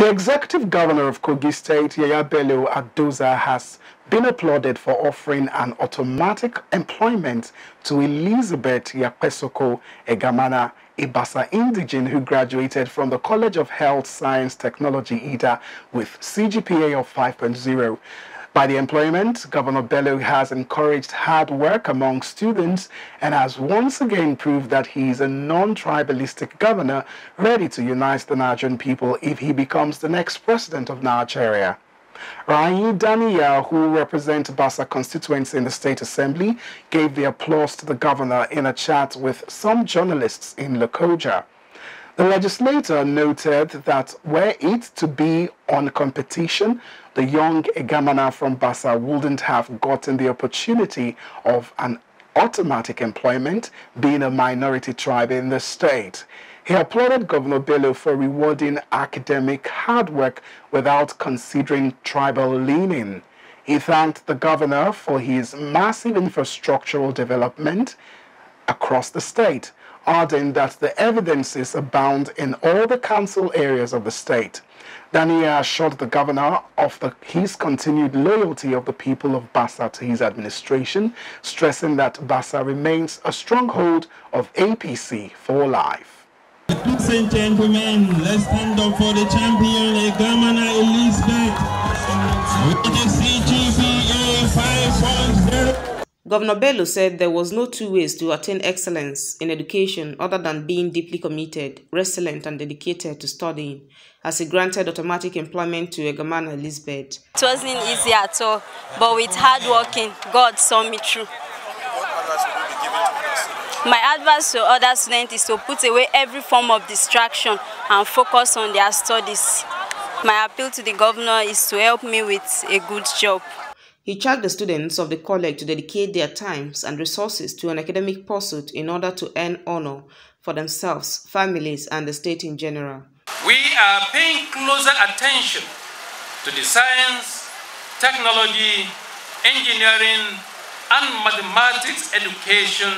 The executive governor of Kogi State, Yahaya Bello Adoza, has been applauded for offering an automatic employment to Elizabeth Yakpesoko Egamana, a indigene who graduated from the College of Health Science Technology, Idah, with CGPA of 5.0. By the employment, Governor Bello has encouraged hard work among students and has once again proved that he is a non-tribalistic governor ready to unite the Nigerian people if he becomes the next president of Nigeria. Rai Daniel, who represents Bassa constituency in the State Assembly, gave the applause to the governor in a chat with some journalists in Lokoja. The legislator noted that were it to be on competition, the young Egamana from Bassa wouldn't have gotten the opportunity of an automatic employment, being a minority tribe in the state. He applauded Governor Bello for rewarding academic hard work without considering tribal leaning. He thanked the governor for his massive infrastructural development across the state adding that the evidences abound in all the council areas of the state. Daniel assured the governor of the, his continued loyalty of the people of Bassa to his administration, stressing that Bassa remains a stronghold of APC for life. Ladies and gentlemen, let's stand up for the champion, Egamana Elizabeth, with the CGPA 5.0. Governor Bello said there was no two ways to attain excellence in education other than being deeply committed, resilient, and dedicated to studying, as he granted automatic employment to Egamana Elizabeth. It wasn't easy at all, but with hard working, God saw me through. My advice to other students is to put away every form of distraction and focus on their studies. My appeal to the governor is to help me with a good job. He charged the students of the college to dedicate their times and resources to an academic pursuit in order to earn honor for themselves, families, and the state in general. We are paying closer attention to the science, technology, engineering, and mathematics education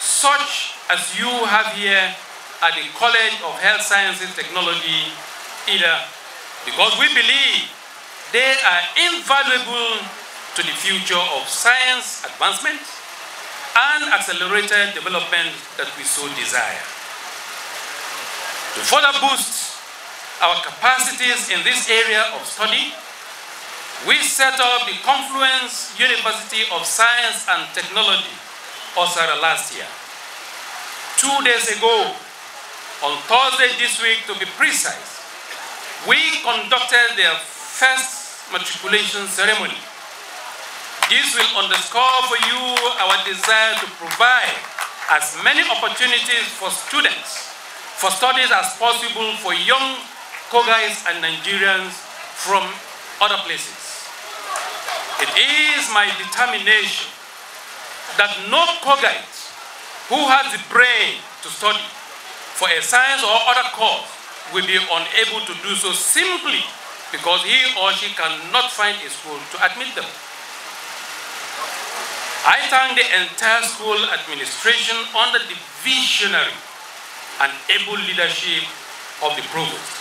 such as you have here at the College of Health Sciences Technology, either because we believe they are invaluable to the future of science advancement and accelerated development that we so desire. To further boost our capacities in this area of study, we set up the Confluence University of Science and Technology, OSARA, last year. Two days ago, on Thursday this week to be precise, we conducted their first matriculation ceremony this will underscore for you our desire to provide as many opportunities for students for studies as possible for young Kogais and Nigerians from other places. It is my determination that no Kogite who has the brain to study for a science or other course will be unable to do so simply because he or she cannot find a school to admit them. I thank the entire school administration under the visionary and able leadership of the provost,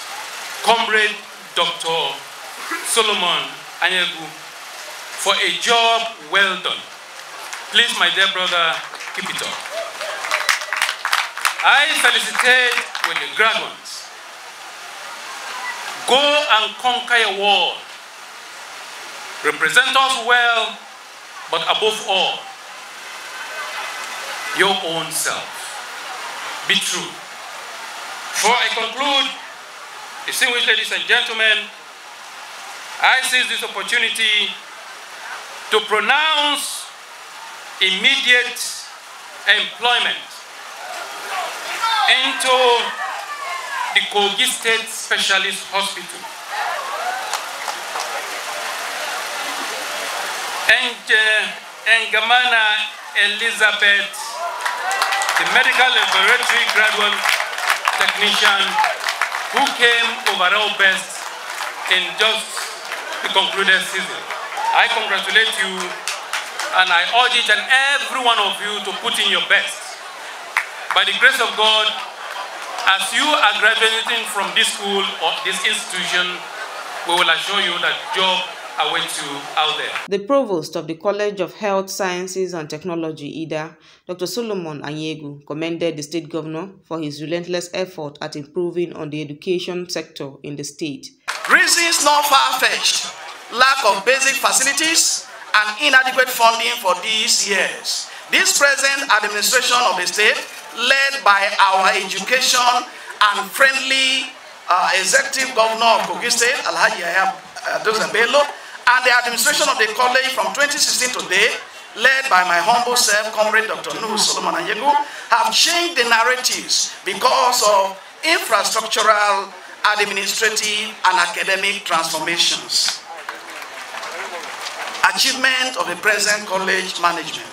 Comrade Dr. Solomon Anyegu, for a job well done. Please, my dear brother, keep it up. I felicitate with the graduates. Go and conquer a world. Represent us well but above all, your own self. Be true. Before I conclude, distinguished ladies and gentlemen, I seize this opportunity to pronounce immediate employment into the Kogi State Specialist Hospital Engamana Elizabeth, the medical laboratory graduate technician who came overall best in just the concluded season. I congratulate you and I urge each and every one of you to put in your best. By the grace of God, as you are graduating from this school or this institution, we will assure you that job awaits you out there. The provost of the College of Health Sciences and Technology, IDA, Dr. Solomon Anyegu, commended the state governor for his relentless effort at improving on the education sector in the state. Reasons not far-fetched, lack of basic facilities and inadequate funding for these years. This present administration of the state, led by our education and friendly uh, executive governor of Kogi State, Alhaji Ayab uh, Bello, and the administration of the college from 2016 today, led by my humble self, Comrade Dr. Nuhu Solomon Anyegu, have changed the narratives because of infrastructural, administrative, and academic transformations. Achievement of the present college management.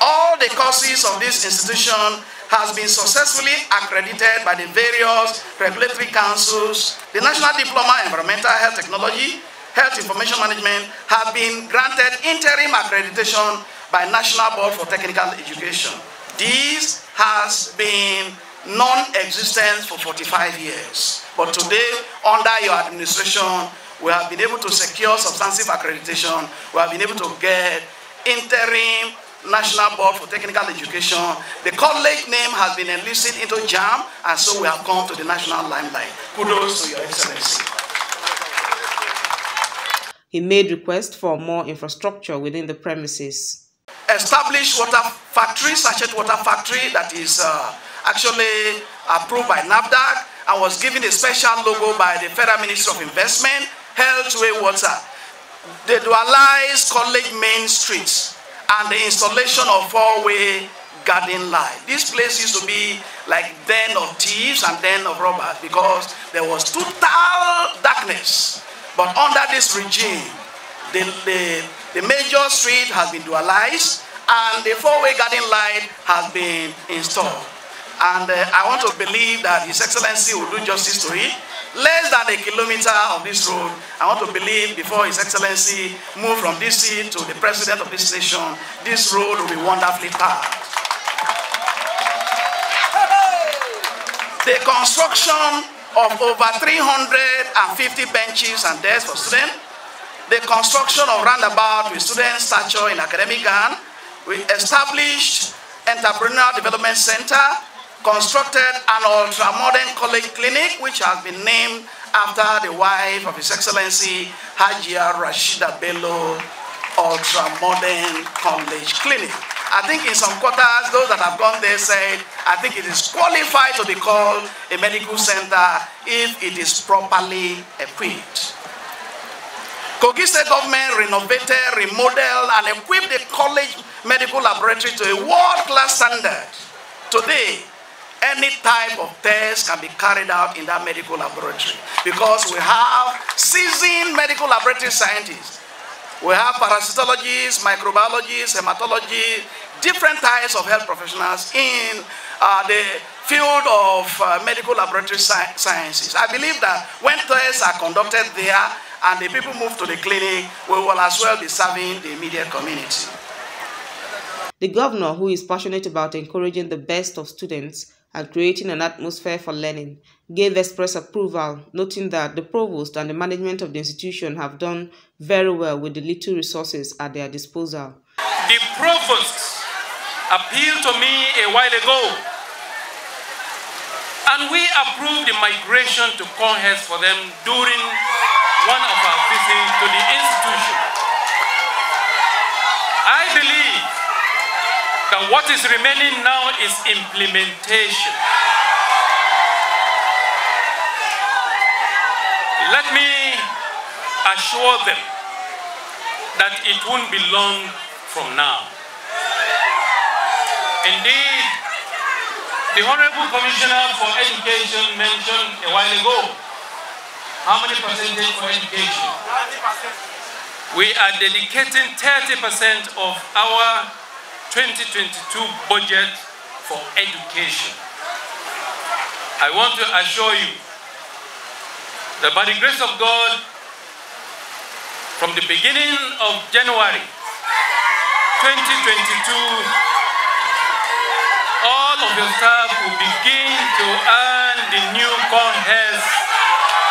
All the courses of this institution has been successfully accredited by the various regulatory councils. The National Diploma in Environmental Health Technology, Health Information Management have been granted interim accreditation by National Board for Technical Education. This has been non-existent for 45 years. But today, under your administration, we have been able to secure substantive accreditation. We have been able to get interim National Board for Technical Education. The college name has been enlisted into JAM, and so we have come to the national limelight. Kudos to Your Excellency. He made requests for more infrastructure within the premises. Establish water factory, sachet water factory that is uh, actually approved by NAFDAC and was given a special logo by the Federal Ministry of Investment, Healthway Water. The dualized college main streets and the installation of four-way garden light. This place used to be like den of thieves and den of robbers because there was total darkness. But under this regime, the, the, the major street has been dualized and the four-way garden light has been installed. And uh, I want to believe that His Excellency will do justice to it less than a kilometer of this road. I want to believe before His Excellency move from DC to the President of this nation, this road will be wonderfully tarred. The construction of over 350 benches and desks for students, the construction of roundabout with student stature in academic we established Entrepreneurial Development Center, constructed an ultra-modern college clinic, which has been named after the wife of His Excellency Hajia Rashida Bello Ultra-Modern College Clinic. I think in some quarters, those that have gone there said, I think it is qualified to be called a medical center if it is properly equipped. Kogi State government renovated, remodeled, and equipped the college medical laboratory to a world-class standard. Today, any type of test can be carried out in that medical laboratory because we have seasoned medical laboratory scientists. We have parasitologists, microbiologists, hematology, different types of health professionals in uh, the field of uh, medical laboratory sci sciences. I believe that when tests are conducted there and the people move to the clinic, we will as well be serving the immediate community. The governor, who is passionate about encouraging the best of students, and creating an atmosphere for learning, gave express approval, noting that the provost and the management of the institution have done very well with the little resources at their disposal. The provost appealed to me a while ago, and we approved the migration to CONHESS for them during one of our visits to the institution. I believe that what is remaining now is implementation. Let me assure them that it won't be long from now. Indeed, the Honorable Commissioner for Education mentioned a while ago how many percentage for education? We are dedicating 30% of our 2022 budget for education. I want to assure you that by the grace of God, from the beginning of January 2022, all of your staff will begin to earn the new corn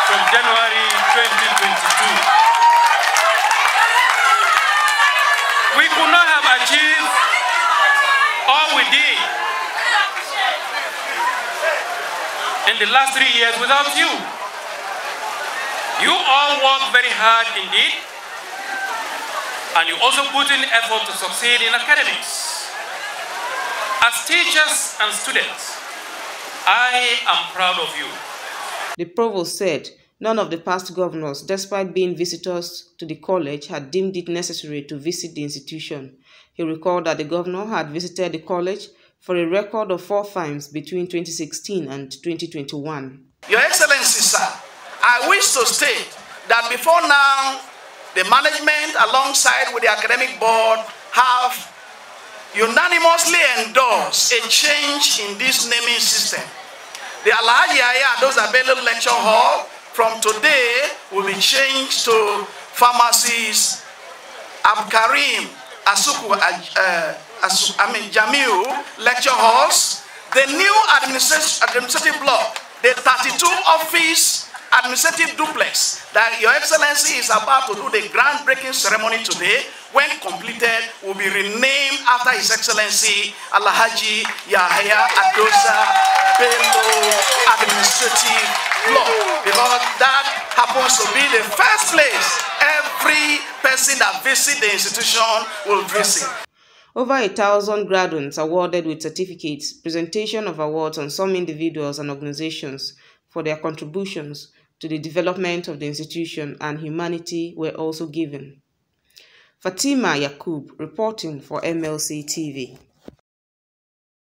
from January 2022. We could not have achieved all we did in the last three years without you. You all work very hard indeed, and you also put in effort to succeed in academics. As teachers and students, I am proud of you. The provost said None of the past governors, despite being visitors to the college, had deemed it necessary to visit the institution. He recalled that the governor had visited the college for a record of four times between 2016 and 2021. Your Excellency, sir, I wish to state that before now, the management alongside with the academic board have unanimously endorsed a change in this naming system. The Alhaji Aya Adozabelo Lecture Hall from today will be changed to pharmacies Abkarim Asuku, uh, Asu, I mean Jamil lecture halls, the new administrative, block, the 32 office administrative duplex that Your Excellency is about to do the groundbreaking ceremony today, when completed, will be renamed after His Excellency Alhaji Yahaya Adoza Bello Administrative Block, because that happens to be the first place every person that visits the institution will visit. Over a thousand graduates awarded with certificates, presentation of awards on some individuals and organizations for their contributions to the development of the institution and humanity were also given. Fatima Yakub reporting for MLC TV.